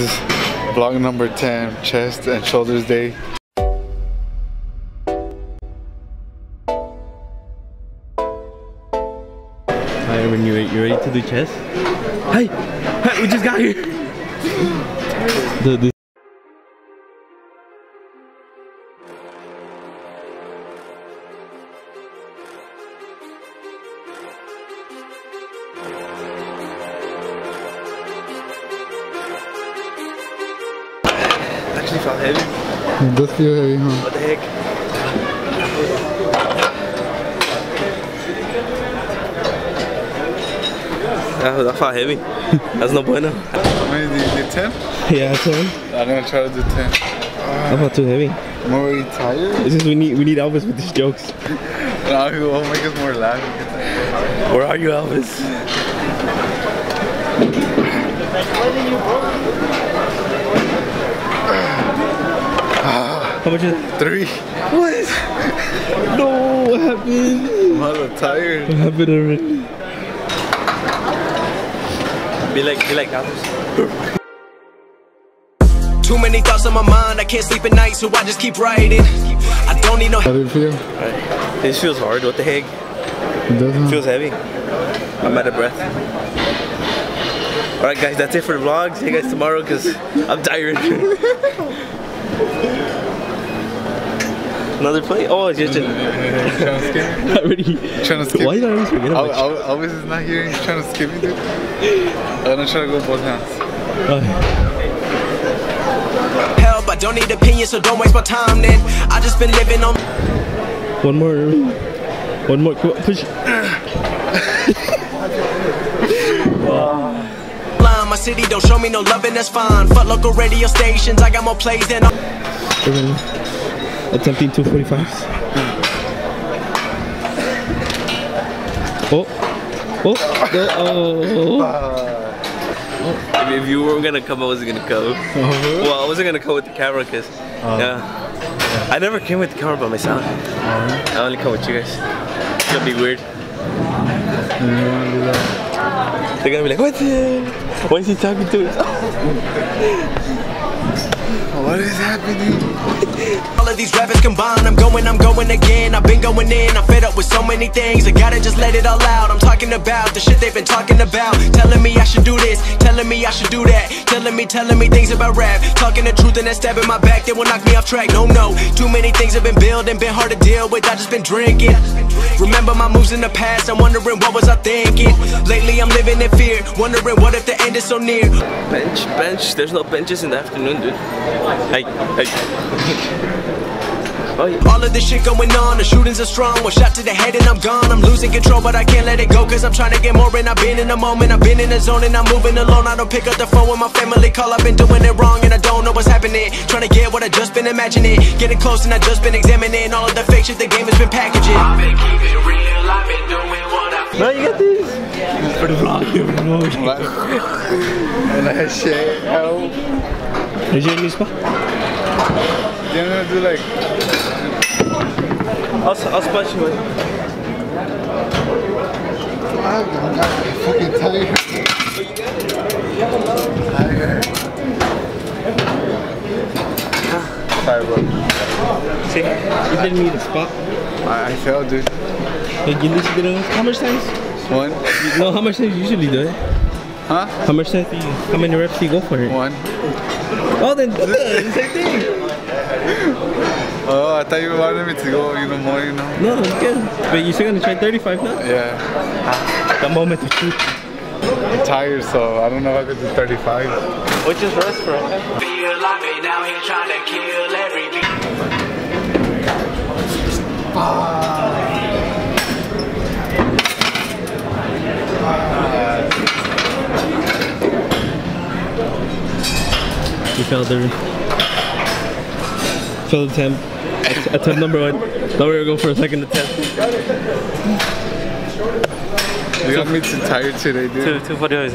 Vlog number 10, chest and shoulders day. Alright, when you you ready to do chest? Hey, hey, we just got here. the, heavy. It does feel heavy, huh? What the heck? That, that felt heavy. That's no bueno. How many did you get? 10? Yeah, ten. I'm gonna try to do 10. That felt too heavy. I'm already tired. It's just we need we need Elvis with these jokes. No, it will make us more laugh. Where are you, Elvis? How much is it? Three. What? No, what happened? I'm hella tired. What happened already? Be like, be like Elvis. Too many thoughts on my mind, I can't sleep at night, so I just keep writing. I don't need no How did it feel? This feels hard. What the heck? It does, huh? Feels heavy. I'm out of breath. Alright guys, that's it for the vlog. See you guys tomorrow because I'm tired. Another plate? Oh, it's just a... trying to skip me? already. Trying to skip Why did I always forget about Al- Elvis is not here. He's trying to skip me, dude. I'm gonna try to go both hands. you? Uh, help, I don't need opinions, so don't waste my time then. I just been living on. one more. One more. Come on, push. line. My city don't show me no loving, that's fine. Fuck local radio stations, I got more plays than. Attempting 245s. Oh. Oh. Oh. oh. If you weren't gonna come, I wasn't gonna go. Well, I wasn't gonna come with the camera because, yeah. I never came with the camera by myself. I only come with you guys. It's gonna be weird. They're gonna be like, what? Why is he talking to us? What is happening? All of these rappers combined, I'm going, I'm going again. I've been going in, I'm fed up with so many things. I gotta just let it all out. I'm talking about the shit they've been talking about. Telling me I should do this, telling me I should do that. Telling me, telling me things about rap. Talking the truth and then stabbing my back, they will knock me off track. No, no, too many things have been building, been hard to deal with. I just been drinking. Remember my moves in the past, I'm wondering what was I thinking. Lately I'm living in fear, wondering what if the end is so near. Bench, bench. There's no benches in the afternoon, dude. Hey, hey. All of this shit going on, the shootings are strong. One shot to the head and I'm gone. I'm losing control, but I can't let it go. Cause I'm trying to get more. And I've been in the moment, I've been in the zone, and I'm moving alone. I don't pick up the phone when my family call. I've been doing it wrong, and I don't know what's happening. Trying to get what I just been imagining. Getting close, and I just been examining all of the fake shit the game has been packaging. I've been keeping real, I've been doing what I No, you got this. For the vlog, for the vlog. And I shit. Help. Is your new spot? You're gonna do like. I'll, I'll spot you one. I'm fucking tired. Tired. Sorry, bro. See, you didn't need a spot. I, I failed, dude. Like, you literally didn't. How much times? One. No, how much times you usually do it? Huh? How much times do you, how many reps do you go for it? One. Oh, then uh, same thing. Oh, I thought you wanted me to go, even more, you know. No, it's good. But you're still gonna try 35 now? Yeah. The moment of truth. I'm tired, so I don't know if I could do 35. Which is rest, bro. Feel like been out here trying to kill every beat. You failed the failed attempt. Attempt number one. Now we're gonna go for a second attempt. You got me too tired today, dude. Two, two forty hours.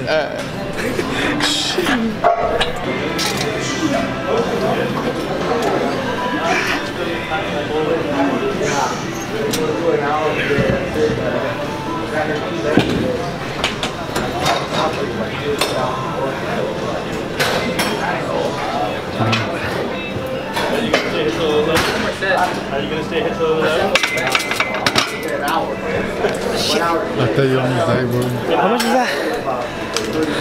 Are you gonna stay here till 11? Hasta yo almost died, bro. How much is that?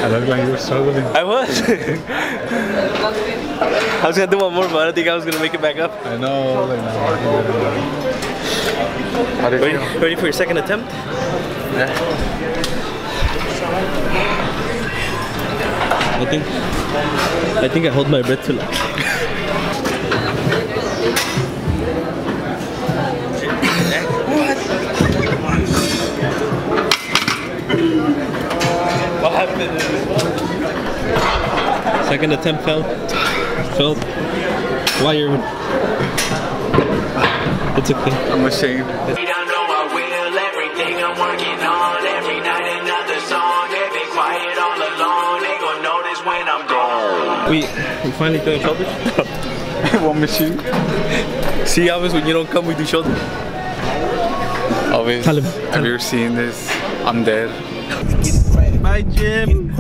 I look like you were struggling. I was. I was gonna do one more, but I don't think I was gonna make it back up. I know, like, now. How do you Ready, feel? ready for your second attempt? Yeah. I think I think I hold my breath too long. happened? Second attempt failed. Failed. Why you're It's okay. I'm ashamed. We don't know I will. Everything I'm working on. Every night another song. They been quiet all along. They gon' notice when I'm. We we finally doing shoulders. One machine. See, always when you don't come, we do shoulders. Always. Tell him, Have you ever seen this? I'm dead. Bye, Jim.